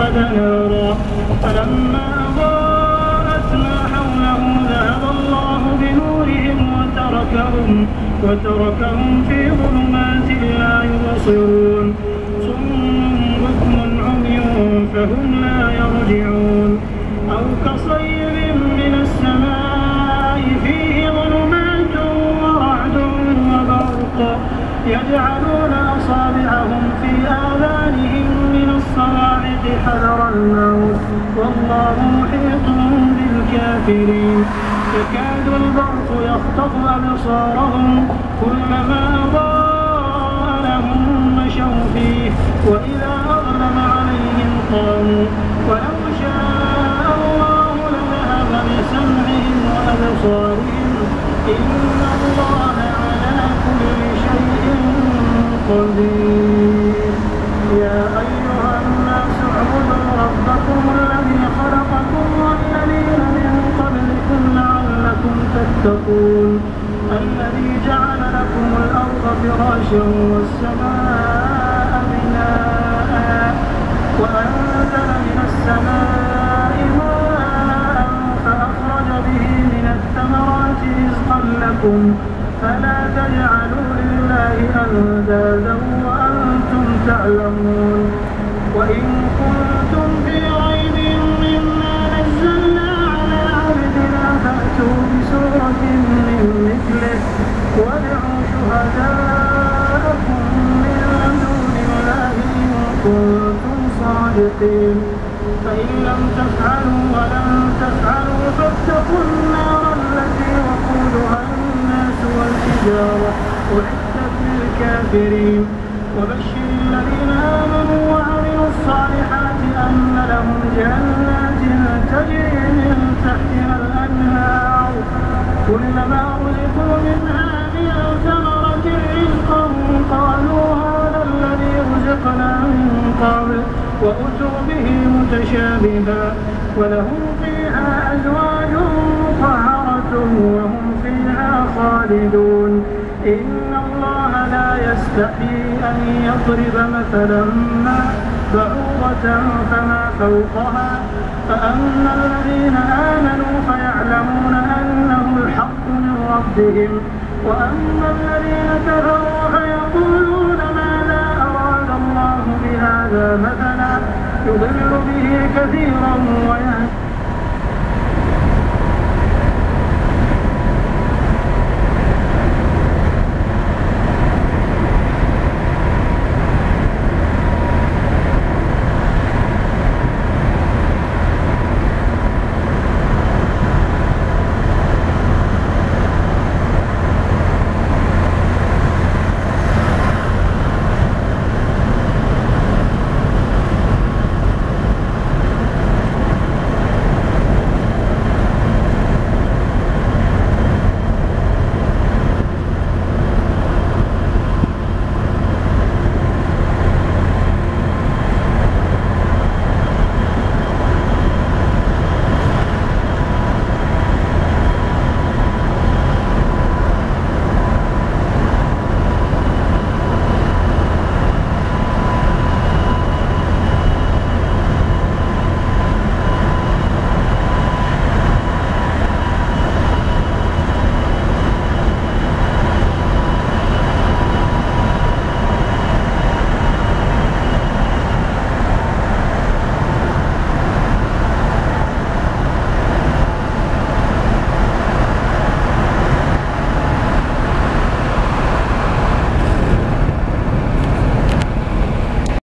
نارا فلما أضاءت ما حوله ذهب الله بنورهم وتركهم وتركهم في ظلمات لا يبصرون. صم بكم عمي فهم لا يرجعون. أو كصيب من السماء فيه ظلمات ورعد وبرق يجعلون أصابعهم في آذانهم الصواعق حذر الموت. والله محيط بالكافرين. يكاد البرق يخطف أبصارهم. كلما أضاء لهم مشوا فيه. وإذا أظلم عليهم قاموا. ولو شاء الله لذهب بسمعهم وأبصارهم. إن الله على كل شيء قدير. فراشا والسماء بناء وأنزل من السماء ماء فأخرج به من الثمرات رزقا لكم فلا تجعلوا لله أندادا وأنتم تعلمون وإن كنتم في ريب مما نزلنا على عبدنا فأتوا بسورة من مثله وادعوا شهداءكم صادقين. فإن لم تفعلوا ولن تفعلوا فاتقوا النار التي وقودها الناس والحجارة. أعدت للكافرين. وبشر الذين آمنوا وعملوا الصالحات أن لهم جنات تجري من تحتها الأنهار. كلما رزقوا منها من ثمرة رزقا قالوا هذا الذي رزقنا من قبل. وأتوا به متشابها ولهم فيها أزواج مطهرة وهم فيها خالدون. إن الله لا يستحي أن يضرب مثلا ما بعوضة فما فوقها. فأما الذين آمنوا فيعلمون أنه الحق من ربهم. وأما الذين كفروا فيقولون ماذا أراد الله بهذا مثلا يضل به كثيرا.